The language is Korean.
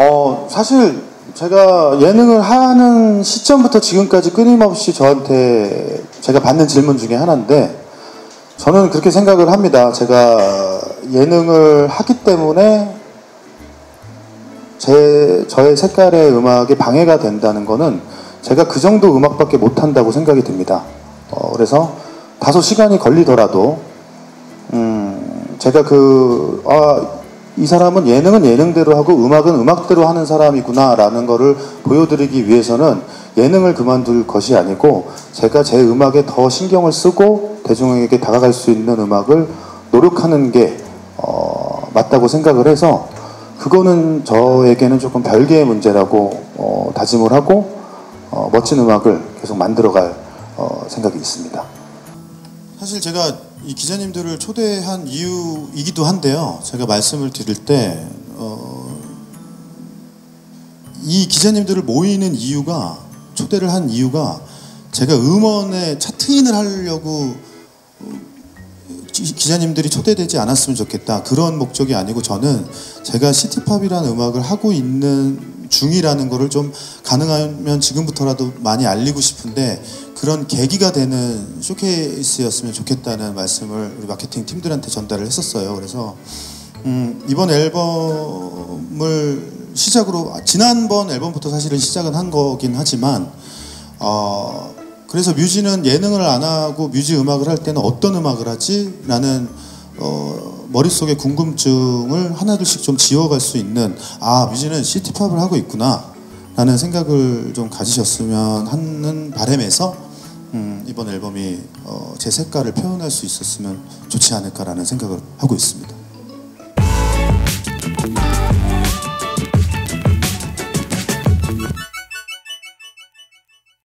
어, 사실 제가 예능을 하는 시점부터 지금까지 끊임없이 저한테 제가 받는 질문 중에 하나인데 저는 그렇게 생각을 합니다. 제가 예능을 하기 때문에 제 저의 색깔의 음악에 방해가 된다는 거는 제가 그 정도 음악밖에 못 한다고 생각이 듭니다. 어, 그래서 다소 시간이 걸리더라도 음, 제가 그, 아, 이 사람은 예능은 예능대로 하고 음악은 음악대로 하는 사람이구나라는 거를 보여드리기 위해서는 예능을 그만둘 것이 아니고 제가 제 음악에 더 신경을 쓰고 대중에게 다가갈 수 있는 음악을 노력하는 게 어, 맞다고 생각을 해서 그거는 저에게는 조금 별개의 문제라고 어, 다짐을 하고 어, 멋진 음악을 계속 만들어갈 어, 생각이 있습니다. 사실 제가 이 기자님들을 초대한 이유이기도 한데요. 제가 말씀을 드릴 때, 어, 이 기자님들을 모이는 이유가, 초대를 한 이유가 제가 음원에 차트인을 하려고 기- 기자님들이 초대되지 않았으면 좋겠다. 그런 목적이 아니고 저는 제가 시티팝이라는 음악을 하고 있는 중이라는 거를 좀 가능하면 지금부터라도 많이 알리고 싶은데 그런 계기가 되는 쇼케이스였으면 좋겠다는 말씀을 우리 마케팅 팀들한테 전달을 했었어요. 그래서 음, 이번 앨범을 시작으로 아, 지난번 앨범부터 사실은 시작은 한 거긴 하지만 어, 그래서 뮤지는 예능을 안 하고 뮤지 음악을 할 때는 어떤 음악을 하지? 라는 어, 머릿속에 궁금증을 하나둘씩 좀 지워갈 수 있는 아 뮤지는 시티팝을 하고 있구나 라는 생각을 좀 가지셨으면 하는 바람에서 음, 이번 앨범이 어, 제 색깔을 표현할 수 있었으면 좋지 않을까라는 생각을 하고 있습니다.